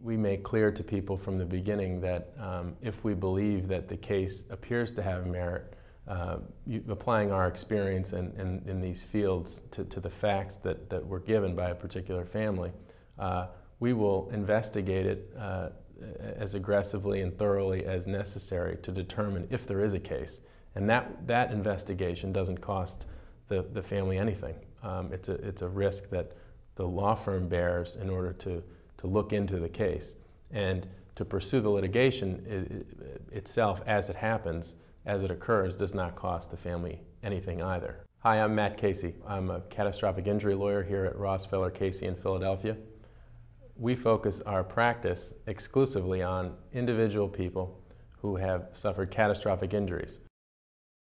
We make clear to people from the beginning that um, if we believe that the case appears to have merit, uh, you, applying our experience in, in, in these fields to, to, the facts that, that were given by a particular family, uh, we will investigate it uh, as aggressively and thoroughly as necessary to determine if there is a case. And that, that investigation doesn't cost the, the family anything. Um, it's, a, it's a risk that the law firm bears in order to to look into the case and to pursue the litigation itself as it happens, as it occurs, does not cost the family anything either. Hi, I'm Matt Casey. I'm a catastrophic injury lawyer here at Ross Feller Casey in Philadelphia. We focus our practice exclusively on individual people who have suffered catastrophic injuries.